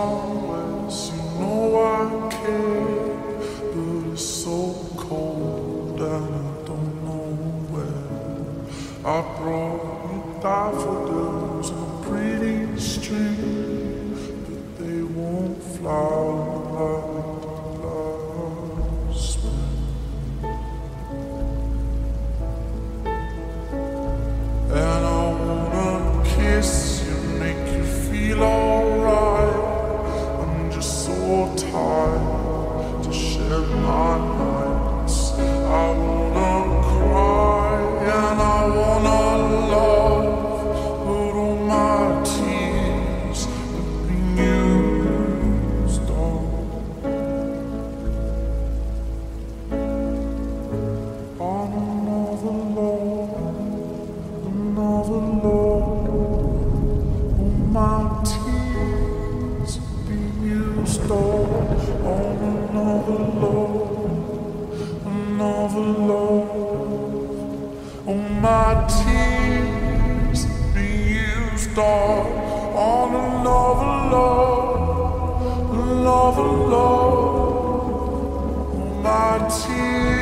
always, you know I care, but it's so cold and I don't know where. I brought you daffodils on another love, another love. Oh, my tears used up on another love, another love. Oh, my tears.